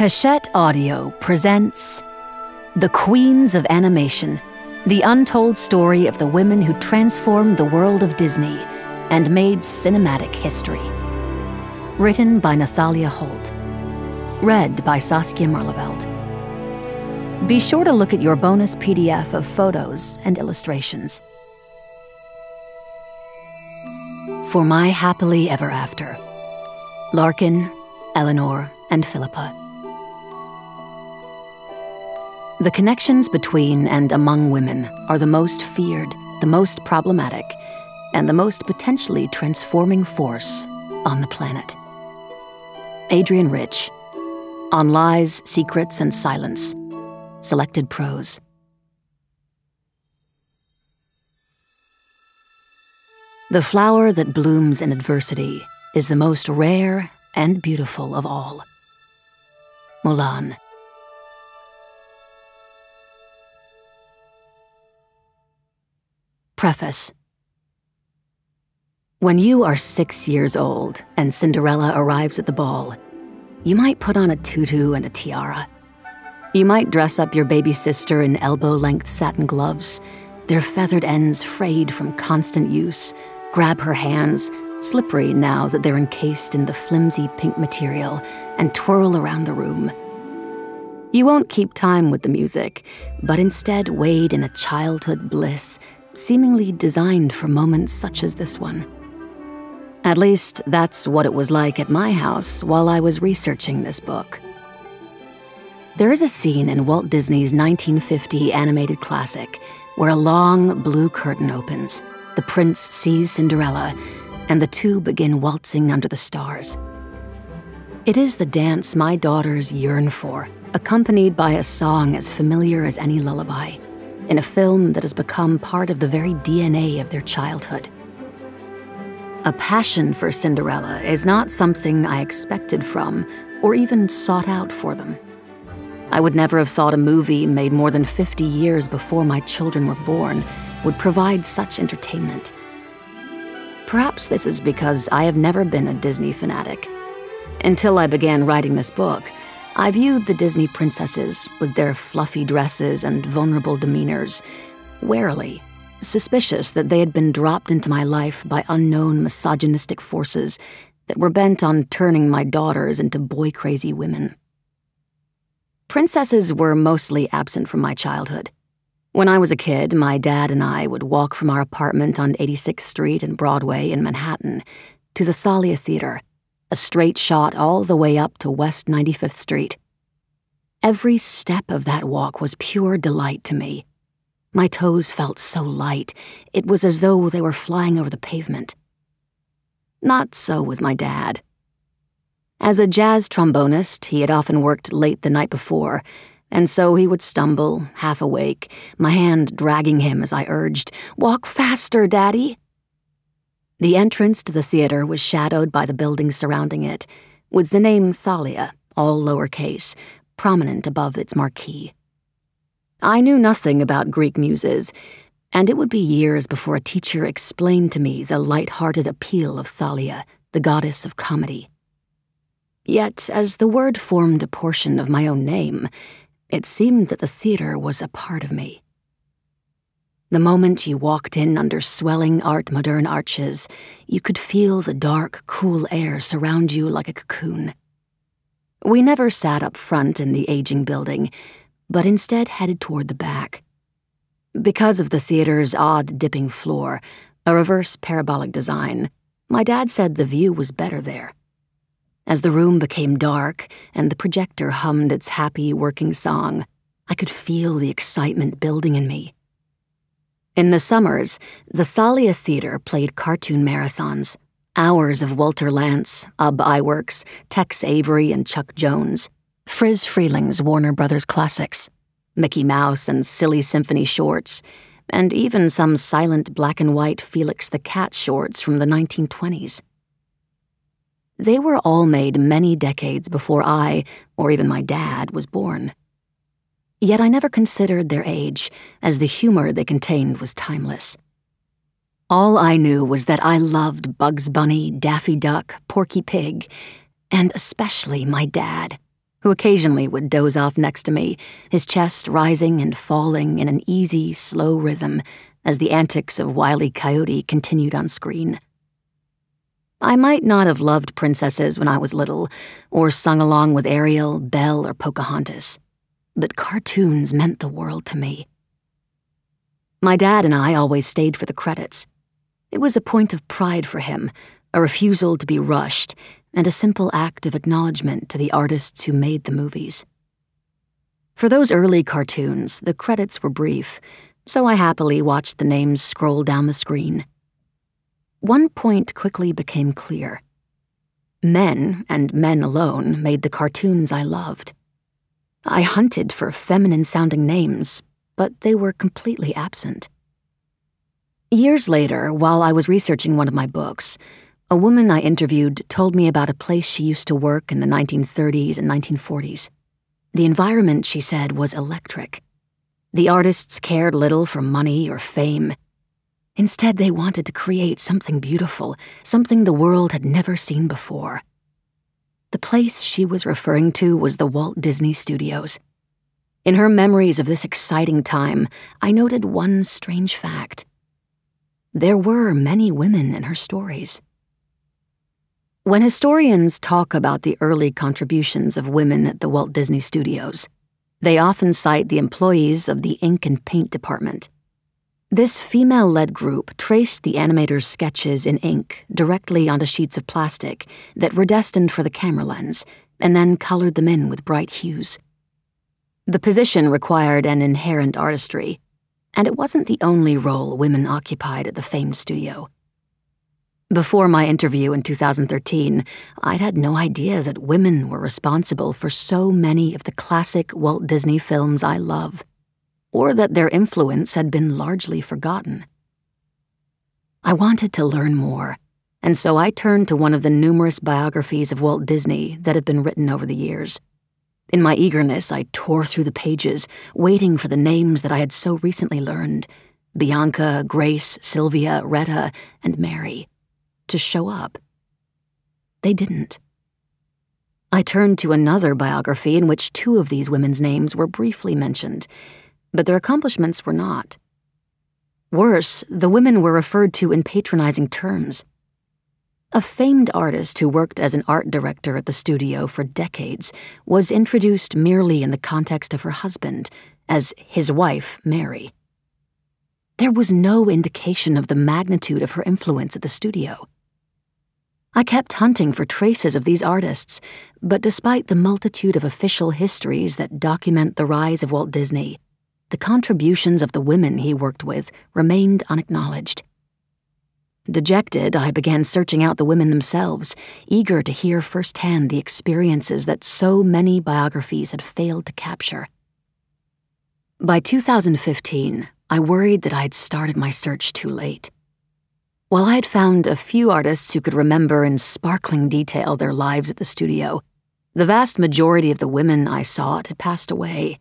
Hachette Audio presents The Queens of Animation, the untold story of the women who transformed the world of Disney and made cinematic history. Written by Nathalia Holt. Read by Saskia Maarleveld. Be sure to look at your bonus PDF of photos and illustrations. For My Happily Ever After, Larkin, Eleanor, and Philippa. The connections between and among women are the most feared, the most problematic, and the most potentially transforming force on the planet. Adrienne Rich, On Lies, Secrets, and Silence, Selected Prose. The flower that blooms in adversity is the most rare and beautiful of all. Mulan. Preface When you are six years old and Cinderella arrives at the ball, you might put on a tutu and a tiara. You might dress up your baby sister in elbow length satin gloves, their feathered ends frayed from constant use, grab her hands, slippery now that they're encased in the flimsy pink material, and twirl around the room. You won't keep time with the music, but instead wade in a childhood bliss seemingly designed for moments such as this one. At least, that's what it was like at my house while I was researching this book. There is a scene in Walt Disney's 1950 animated classic where a long blue curtain opens, the prince sees Cinderella, and the two begin waltzing under the stars. It is the dance my daughters yearn for, accompanied by a song as familiar as any lullaby in a film that has become part of the very DNA of their childhood. A passion for Cinderella is not something I expected from or even sought out for them. I would never have thought a movie made more than 50 years before my children were born would provide such entertainment. Perhaps this is because I have never been a Disney fanatic. Until I began writing this book, I viewed the Disney princesses, with their fluffy dresses and vulnerable demeanors, warily, suspicious that they had been dropped into my life by unknown misogynistic forces that were bent on turning my daughters into boy crazy women. Princesses were mostly absent from my childhood. When I was a kid, my dad and I would walk from our apartment on 86th Street and Broadway in Manhattan to the Thalia Theater a straight shot all the way up to West 95th Street. Every step of that walk was pure delight to me. My toes felt so light, it was as though they were flying over the pavement. Not so with my dad. As a jazz trombonist, he had often worked late the night before, and so he would stumble, half awake, my hand dragging him as I urged, Walk faster, Daddy! The entrance to the theater was shadowed by the buildings surrounding it, with the name Thalia, all lowercase, prominent above its marquee. I knew nothing about Greek muses, and it would be years before a teacher explained to me the light-hearted appeal of Thalia, the goddess of comedy. Yet, as the word formed a portion of my own name, it seemed that the theater was a part of me. The moment you walked in under swelling art moderne arches, you could feel the dark, cool air surround you like a cocoon. We never sat up front in the aging building, but instead headed toward the back. Because of the theater's odd dipping floor, a reverse parabolic design, my dad said the view was better there. As the room became dark and the projector hummed its happy working song, I could feel the excitement building in me. In the summers, the Thalia Theater played cartoon marathons, hours of Walter Lantz, Ub Iwerks, Tex Avery, and Chuck Jones, Friz Freleng's Warner Brothers classics, Mickey Mouse and Silly Symphony shorts, and even some silent black and white Felix the Cat shorts from the 1920s. They were all made many decades before I, or even my dad, was born. Yet I never considered their age, as the humor they contained was timeless. All I knew was that I loved Bugs Bunny, Daffy Duck, Porky Pig, and especially my dad. who occasionally would doze off next to me, his chest rising and falling in an easy, slow rhythm as the antics of Wile E. Coyote continued on screen. I might not have loved princesses when I was little, or sung along with Ariel, Belle, or Pocahontas, but cartoons meant the world to me. My dad and I always stayed for the credits. It was a point of pride for him, a refusal to be rushed, and a simple act of acknowledgement to the artists who made the movies. For those early cartoons, the credits were brief, so I happily watched the names scroll down the screen. One point quickly became clear. Men, and men alone, made the cartoons I loved. I hunted for feminine sounding names, but they were completely absent. Years later, while I was researching one of my books, a woman I interviewed told me about a place she used to work in the 1930s and 1940s. The environment, she said, was electric. The artists cared little for money or fame. Instead, they wanted to create something beautiful, something the world had never seen before. The place she was referring to was the Walt Disney Studios. In her memories of this exciting time, I noted one strange fact. There were many women in her stories. When historians talk about the early contributions of women at the Walt Disney Studios, they often cite the employees of the ink and paint department. This female led group traced the animator's sketches in ink directly onto sheets of plastic that were destined for the camera lens, and then colored them in with bright hues. The position required an inherent artistry, and it wasn't the only role women occupied at the famed studio. Before my interview in 2013, I'd had no idea that women were responsible for so many of the classic Walt Disney films I love, or that their influence had been largely forgotten. I wanted to learn more, and so I turned to one of the numerous biographies of Walt Disney that have been written over the years. In my eagerness, I tore through the pages, waiting for the names that I had so recently learned Bianca, Grace, Sylvia, Retta, and Mary to show up. They didn't. I turned to another biography in which two of these women's names were briefly mentioned, but their accomplishments were not. Worse, the women were referred to in patronizing terms. A famed artist who worked as an art director at the studio for decades was introduced merely in the context of her husband, as his wife, Mary. There was no indication of the magnitude of her influence at the studio. I kept hunting for traces of these artists, but despite the multitude of official histories that document the rise of Walt Disney, the contributions of the women he worked with remained unacknowledged. Dejected, I began searching out the women themselves, eager to hear firsthand the experiences that so many biographies had failed to capture. By 2015, I worried that I had started my search too late. While I had found a few artists who could remember in sparkling detail their lives at the studio, the vast majority of the women I sought had passed away.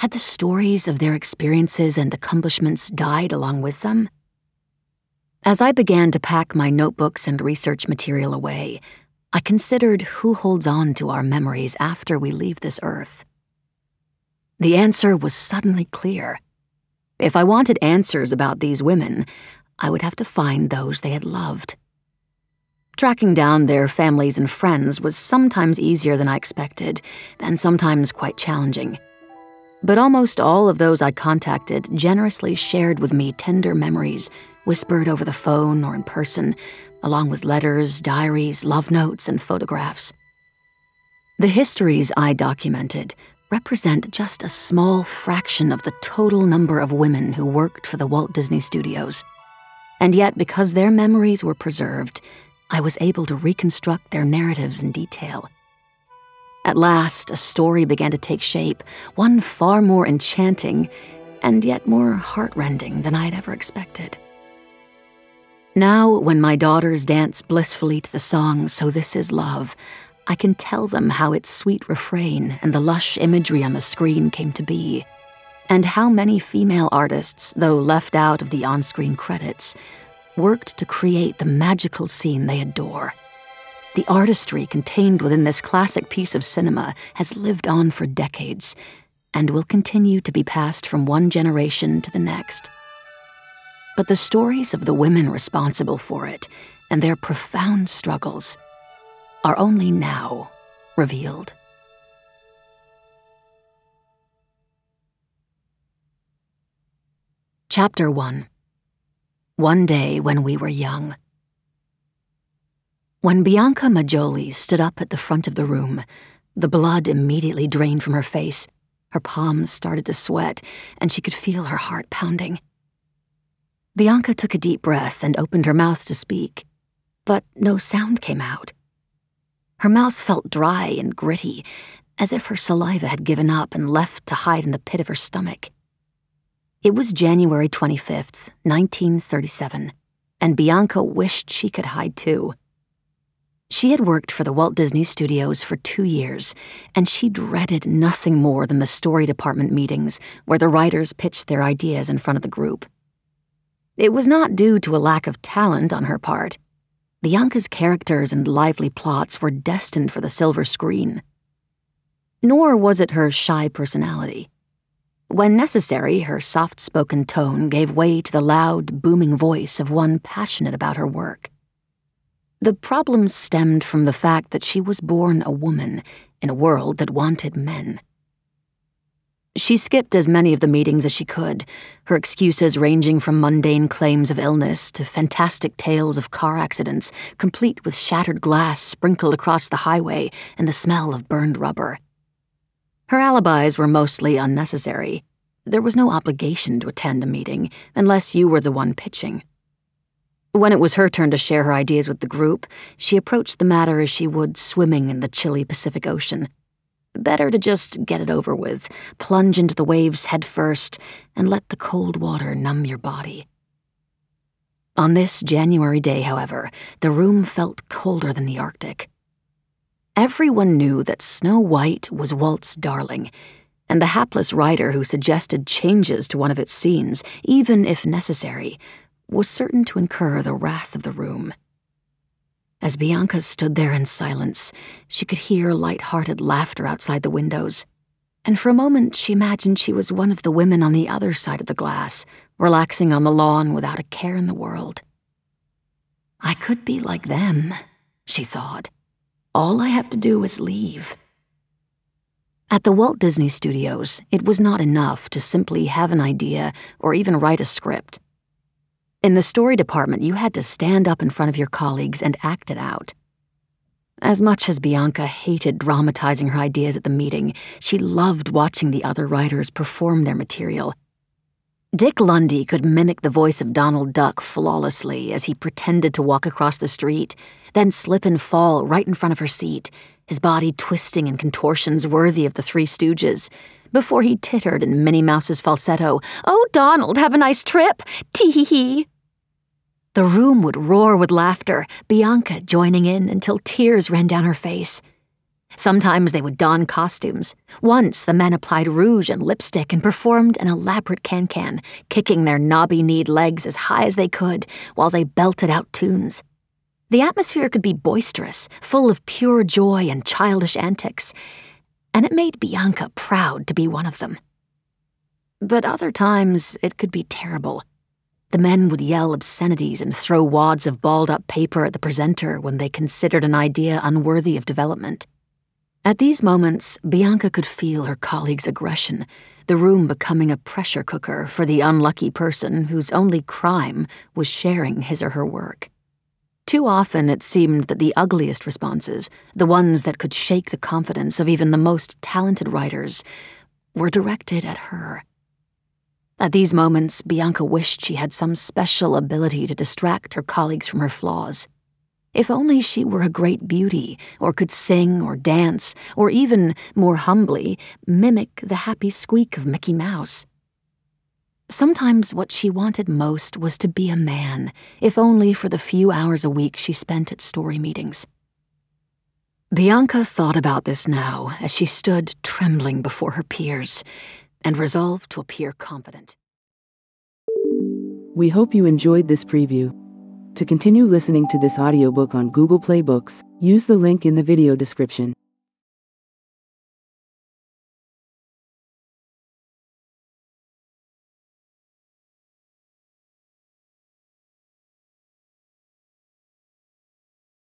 Had the stories of their experiences and accomplishments died along with them? As I began to pack my notebooks and research material away, I considered who holds on to our memories after we leave this earth. The answer was suddenly clear. If I wanted answers about these women, I would have to find those they had loved. Tracking down their families and friends was sometimes easier than I expected, and sometimes quite challenging. But almost all of those I contacted generously shared with me tender memories, whispered over the phone or in person, along with letters, diaries, love notes, and photographs. The histories I documented represent just a small fraction of the total number of women who worked for the Walt Disney Studios. And yet, because their memories were preserved, I was able to reconstruct their narratives in detail. At last, a story began to take shape, one far more enchanting and yet more heartrending than I had ever expected. Now, when my daughters dance blissfully to the song So This Is Love, I can tell them how its sweet refrain and the lush imagery on the screen came to be and how many female artists, though left out of the on screen credits, worked to create the magical scene they adore. The artistry contained within this classic piece of cinema has lived on for decades and will continue to be passed from one generation to the next. But the stories of the women responsible for it and their profound struggles are only now revealed. Chapter 1 One Day When We Were Young. When Bianca Majolie stood up at the front of the room, the blood immediately drained from her face, her palms started to sweat, and she could feel her heart pounding. Bianca took a deep breath and opened her mouth to speak, but no sound came out. Her mouth felt dry and gritty, as if her saliva had given up and left to hide in the pit of her stomach. It was January 25th, 1937, and Bianca wished she could hide too. She had worked for the Walt Disney Studios for two years, and she dreaded nothing more than the story department meetings where the writers pitched their ideas in front of the group. It was not due to a lack of talent on her part. Bianca's characters and lively plots were destined for the silver screen. Nor was it her shy personality. When necessary, her soft spoken tone gave way to the loud, booming voice of one passionate about her work. The problem stemmed from the fact that she was born a woman in a world that wanted men. She skipped as many of the meetings as she could, her excuses ranging from mundane claims of illness to fantastic tales of car accidents, complete with shattered glass sprinkled across the highway and the smell of burned rubber. Her alibis were mostly unnecessary. There was no obligation to attend a meeting unless you were the one pitching. When it was her turn to share her ideas with the group, she approached the matter as she would swimming in the chilly Pacific Ocean. Better to just get it over with, plunge into the waves headfirst, and let the cold water numb your body. On this January day, however, the room felt colder than the Arctic. Everyone knew that Snow White was Walt's darling, and the hapless writer who suggested changes to one of its scenes, even if necessary, was certain to incur the wrath of the room. As Bianca stood there in silence, she could hear light-hearted laughter outside the windows, and for a moment she imagined she was one of the women on the other side of the glass, relaxing on the lawn without a care in the world. I could be like them, she thought. All I have to do is leave. At the Walt Disney Studios, it was not enough to simply have an idea or even write a script. In the story department, you had to stand up in front of your colleagues and act it out. As much as Bianca hated dramatizing her ideas at the meeting, she loved watching the other writers perform their material Dick Lundy could mimic the voice of Donald Duck flawlessly as he pretended to walk across the street, then slip and fall right in front of her seat, his body twisting in contortions worthy of the Three Stooges, before he tittered in Minnie Mouse's falsetto, Oh, Donald, have a nice trip! Tee hee hee! The room would roar with laughter, Bianca joining in until tears ran down her face. Sometimes they would don costumes. Once the men applied rouge and lipstick and performed an elaborate can-can, kicking their knobby-kneed legs as high as they could while they belted out tunes. The atmosphere could be boisterous, full of pure joy and childish antics, and it made Bianca proud to be one of them. But other times it could be terrible. The men would yell obscenities and throw wads of balled up paper at the presenter when they considered an idea unworthy of development. At these moments, Bianca could feel her colleague's aggression, the room becoming a pressure cooker for the unlucky person whose only crime was sharing his or her work. Too often it seemed that the ugliest responses, the ones that could shake the confidence of even the most talented writers, were directed at her. At these moments, Bianca wished she had some special ability to distract her colleagues from her flaws. If only she were a great beauty, or could sing or dance, or even, more humbly, mimic the happy squeak of Mickey Mouse. Sometimes what she wanted most was to be a man, if only for the few hours a week she spent at story meetings. Bianca thought about this now as she stood trembling before her peers and resolved to appear confident. We hope you enjoyed this preview. To continue listening to this audiobook on Google Play Books, Use the link in the video description.